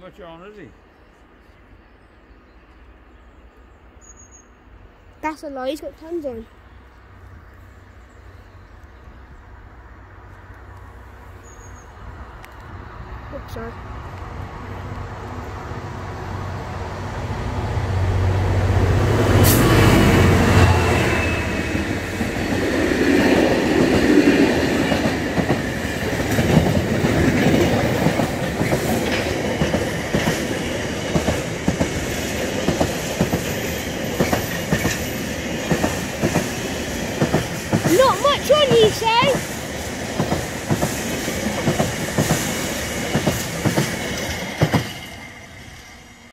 much on, is he? That's a lie, he's got tons on. Oops, sorry. Not much on you, Seb.